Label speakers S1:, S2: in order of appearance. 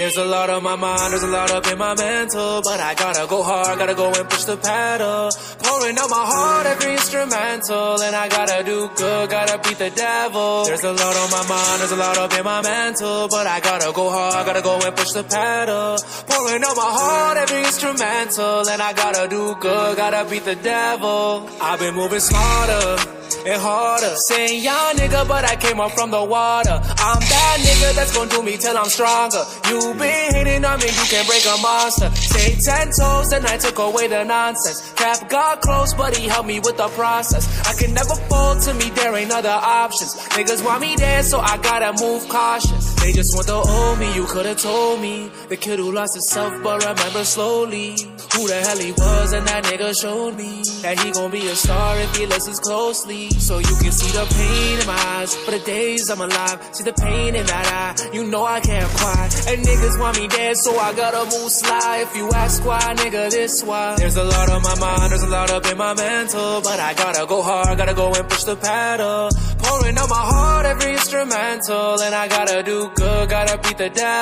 S1: There's a lot on my mind, there's a lot up in my mental But I gotta go hard, gotta go and push the pedal. Pouring out my heart, every instrumental And I gotta do good, gotta beat the devil. There's a lot on my mind, there's a lot up in my mental But I gotta go hard, gotta go and push the pedal. Pouring out my heart, every instrumental And I gotta do good, gotta beat the devil. I've been moving smarter and harder. Saying young nigga, but I came up from the water. I'm that nigga that's gonna do me till I'm stronger. You been hating on me, you can break a monster. Stay ten toes, then I took away the nonsense. Cap got close, but he helped me with the process. I can never fall to me, there ain't other options. Niggas want me dead, so I gotta move cautious. They just want the old me, you could've told me. The kid who lost himself, but remember slowly. Who the hell he was, and that nigga showed me that he gon' be a star if he listens closely. So you can see the pain in my eyes for the days I'm alive. See the pain in that eye, you know I can't cry. And niggas want me dead, so I gotta move sly. If you ask why, nigga, this why. There's a lot on my mind, there's a lot up in my mental. But I gotta go hard, gotta go and push the pedal. Pouring out my heart, every instrumental. And I gotta do good, gotta beat the devil.